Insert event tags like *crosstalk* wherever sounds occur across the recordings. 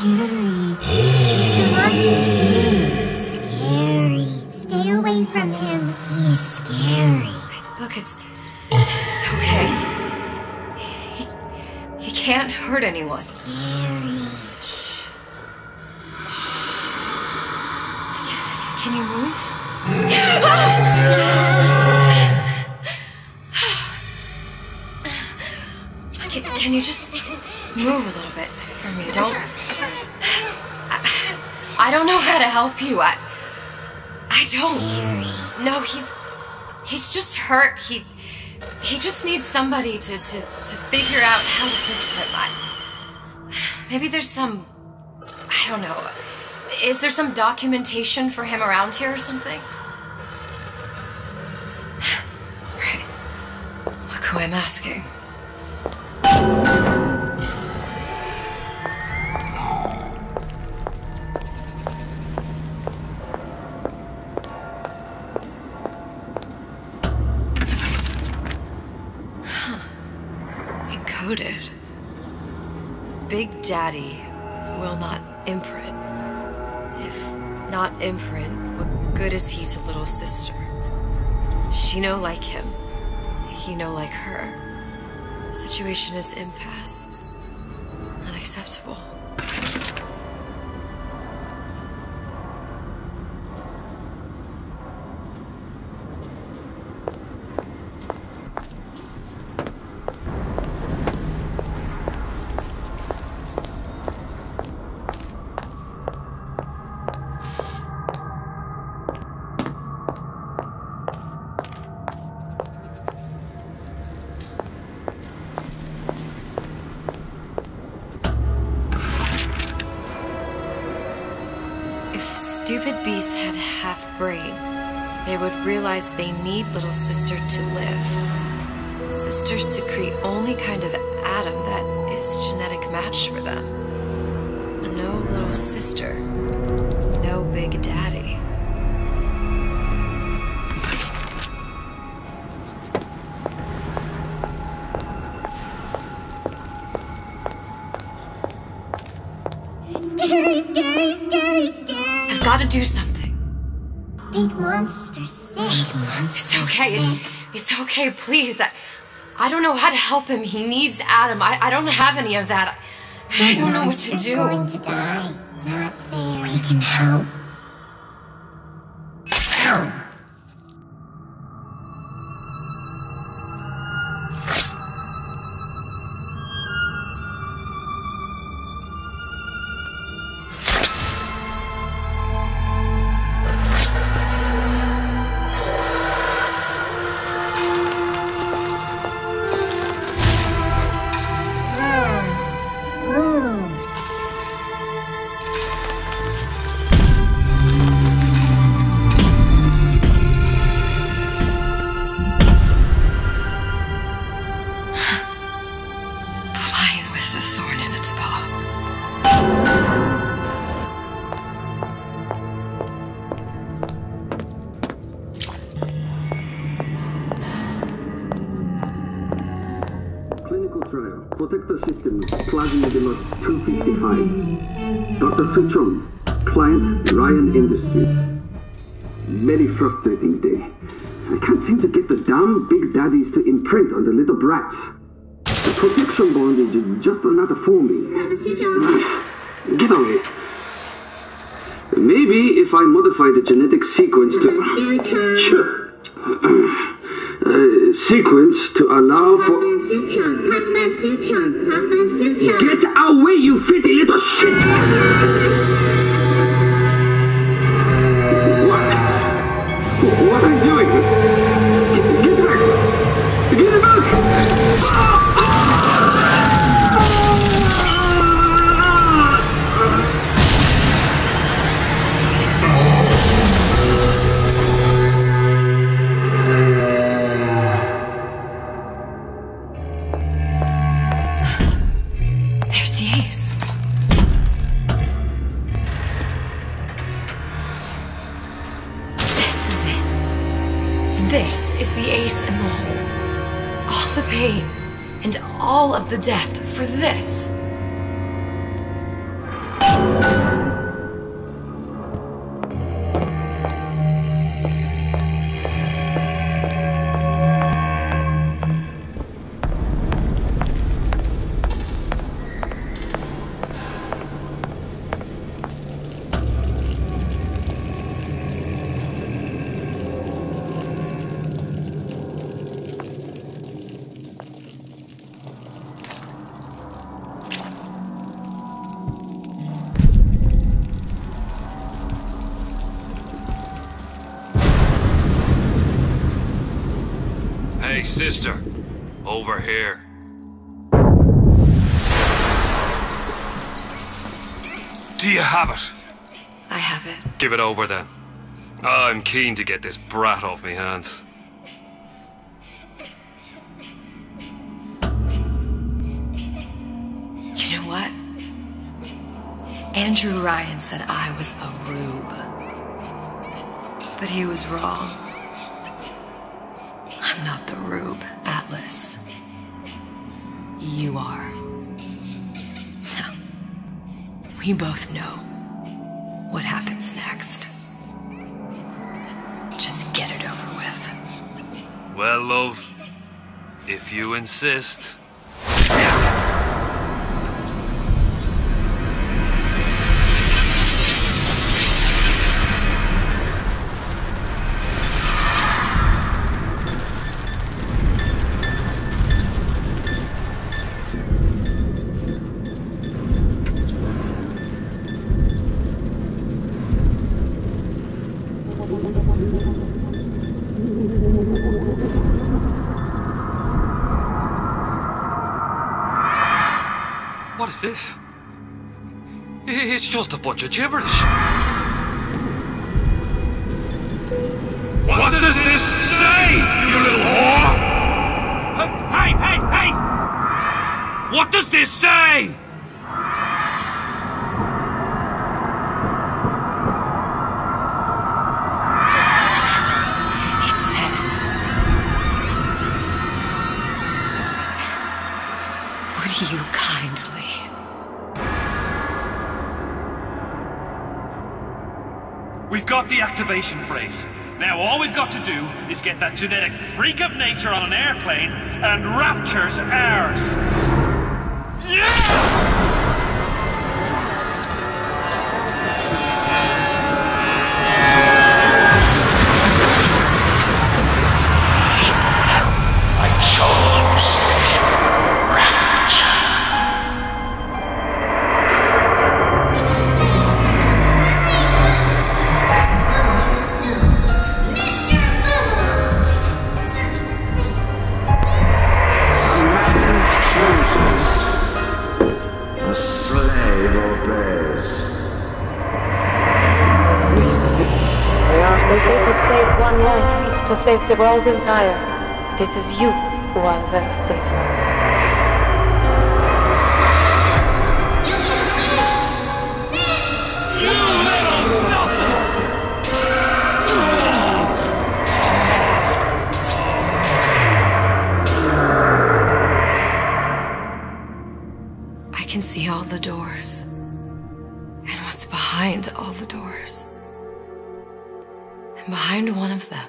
Mr. Monster's mean. Scary. Stay away from him. He's scary. Look, it's. It's okay. He, he can't hurt anyone. Scary. Shh. Shh. Can you move? *sighs* Can, can you just move a little bit for me? Don't. I, I don't know how to help you. I. I don't. No, he's. He's just hurt. He. He just needs somebody to, to, to figure out how to fix him. I, maybe there's some. I don't know. Is there some documentation for him around here or something? *sighs* Right. Look who I'm asking. Big Daddy will not imprint. If not imprint, what good is he to little sister? She no like him. He no like her. Situation is impasse. Unacceptable. Had half brain, they would realize they need little sister to live. Sisters secrete only kind of ADAM that is genetic match for them. No little sister, no big daddy. Scary, scary, scary, scary. I've got to do something. Big monster sick. Big monster It's okay. It's it's okay. Please. I, I don't know how to help him. He needs Adam. I, I don't have any of that. I, I don't know what to do. going to die. Not fair. We can. Help. The thorn in its paw. Clinical trial. Protector system. Plasma Delos 255. Dr. Suchong. Client Ryan Industries. Very frustrating day. I can't seem to get the damn big daddies to imprint on the little brats. Protection bondage is just another forming. Get away. Maybe if I modify the genetic sequence to. Sure. Uh, sequence to allow for. Get away, you filthy little shit! What? What are you doing? Get, get back! Get back! There's This is the ace in the hole. All the pain and all of the death for this. Hey, sister. Over here. Do you have it? I have it. Give it over then. Ah, I'm keen to get this brat off me hands. You know what? Andrew Ryan said I was a rube. But he was wrong. Atlas. You are. We both know what happens next. Just get it over with. Well, love, if you insist. What is this? It's just a bunch of gibberish. What does this say, you little whore? Hey, hey, hey! What does this say? Got the activation phrase. Now all we've got to do is get that genetic freak of nature on an airplane and Rapture's ours. Yeah! To save the world entire. It is you who are their savior. I can see all the doors. And what's behind all the doors. And behind one of them,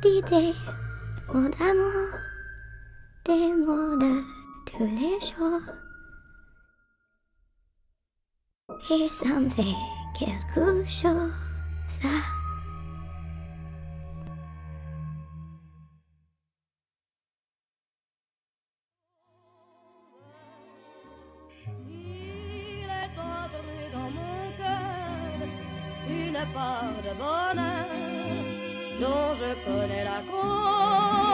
des mots d'amour, des mots de tous les jours. Et ça me fait quelque chose. Il est entré dans mon cœur une part de bonheur dont je connais la cause.